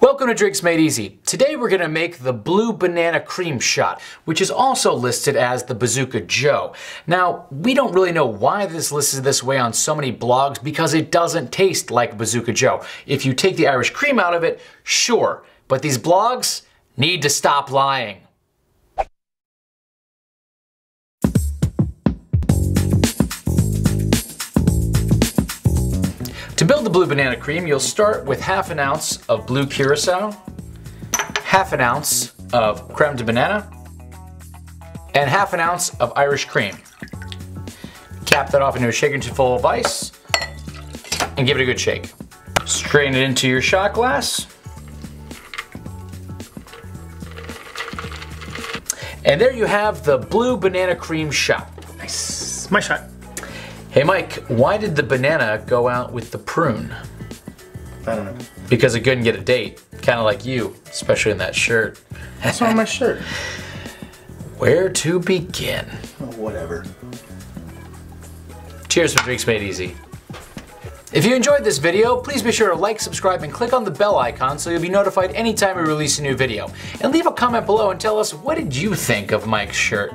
Welcome to Drinks Made Easy. Today we're going to make the Blue Banana Cream Shot, which is also listed as the Bazooka Joe. Now, we don't really know why this listed this way on so many blogs because it doesn't taste like Bazooka Joe. If you take the Irish cream out of it, sure, but these blogs need to stop lying. To build the blue banana cream, you'll start with half an ounce of blue curacao, half an ounce of creme de banana, and half an ounce of Irish cream. Cap that off into a shaker full of ice and give it a good shake. Strain it into your shot glass. And there you have the blue banana cream shot. Nice. My shot. Hey Mike, why did the banana go out with the prune? I don't know. Because it couldn't get a date. Kind of like you, especially in that shirt. That's on my shirt? Where to begin? Oh, whatever. Cheers from Drinks Made Easy. If you enjoyed this video, please be sure to like, subscribe, and click on the bell icon so you'll be notified anytime we release a new video. And leave a comment below and tell us what did you think of Mike's shirt.